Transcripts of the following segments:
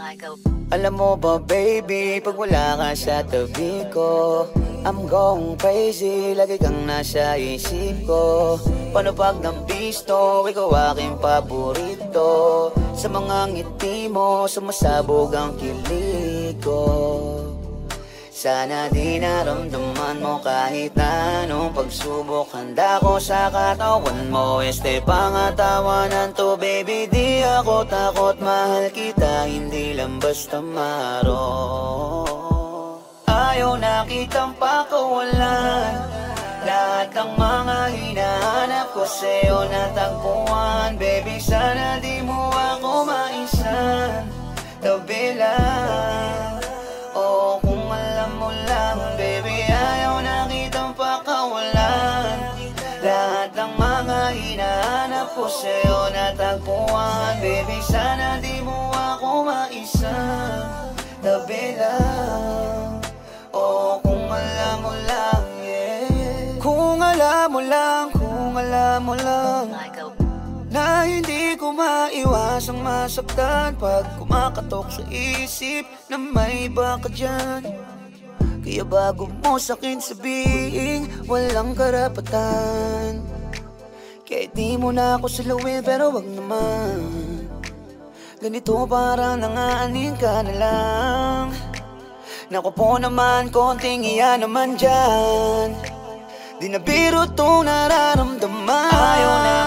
like Alam mo ba baby, pag wala ka sa tabi ko I'm going crazy, lagi kang nasa isip ko. Paano pag nambisto, ikaw aking paborito? Sa mga ngiti mo, sumasabog ang kilig ko. Sana di naramdaman mo kahit anong pagsubok. Handa ko sa katawan mo Este pangatawanan to baby Di ako takot mahal kita Hindi lang basta maro Ayaw na kitang pakawalan. Lahat ng mga hinahanap ko sa'yo natagpuan Baby sana di mo ako maisan. Tabi lang pakawalan Lahat ng mga hinahanap ko sa'yo natagpuan. Baby sana di mo ako maisan Tabi lang. Oo kung alam mo lang yeah. Kung alam mo lang, kung alam mo lang. Na hindi ko maiwasang masaktan Pag kumakatok sa isip na may iba ka dyan Kaya bago mo sa'kin sabihin, walang karapatan. Kahit di mo na ako saluin pero wag naman. Ganito parang nangaanin ka na lang. Naku po naman, konting iya naman dyan. Di na biro itong nararamdaman. Ayaw na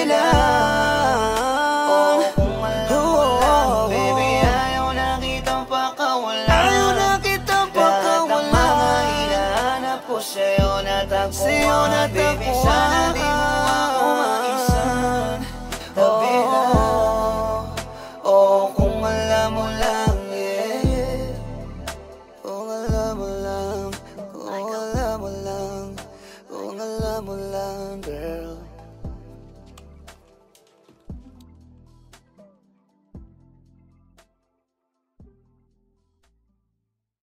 Tabi lang Oh, alam mo lang Baby, ayaw na kitang pakawalan. Ayaw na kitang pakawalan Lahat ng mga hinahanap ko sa'yo natagpuan. Sa'yo natagpuan. Baby, sana di mo ako maisan. Tabi lang Oh, kung alam mo lang, yeah. Kung alam mo lang Kung alam mo lang Kung alam mo lang